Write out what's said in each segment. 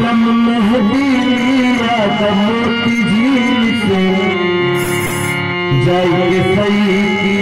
मोहबी त सही की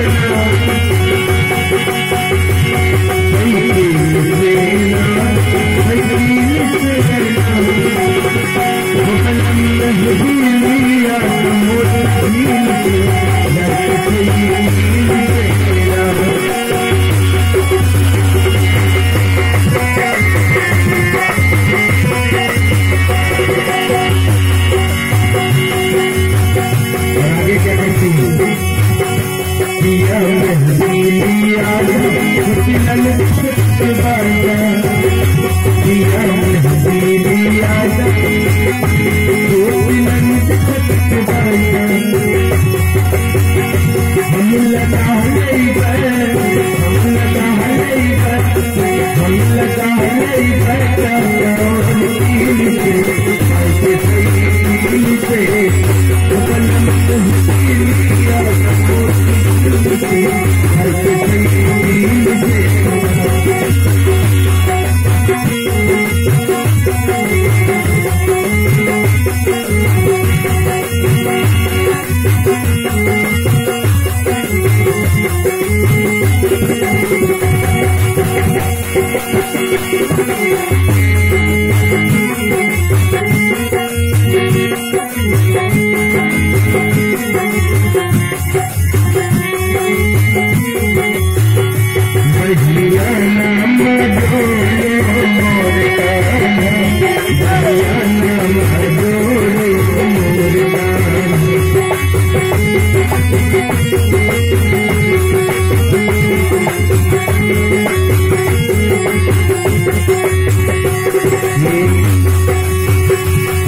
You.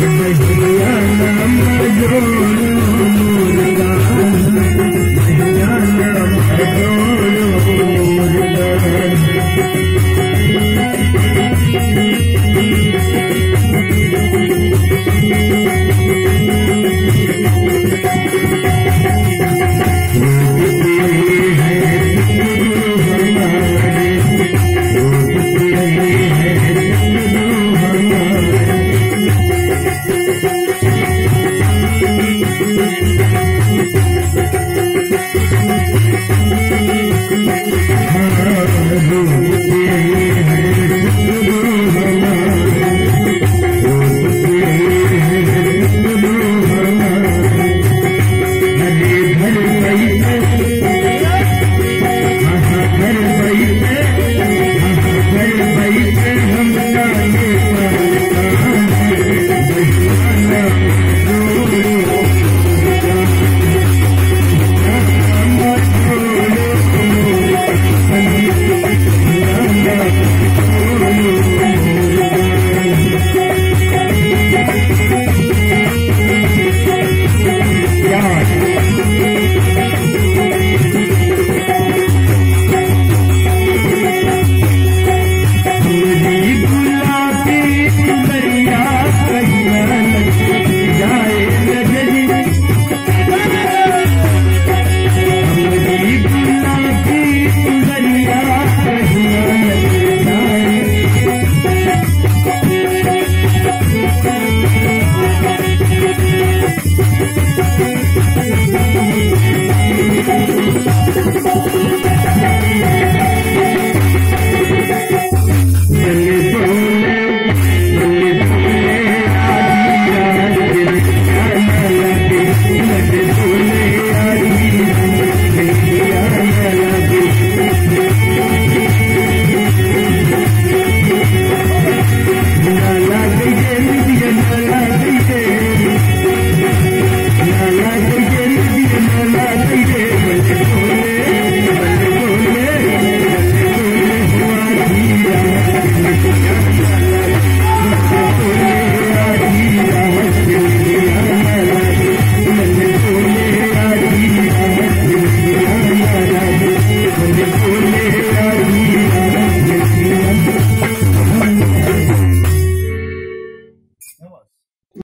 I'm not going to be.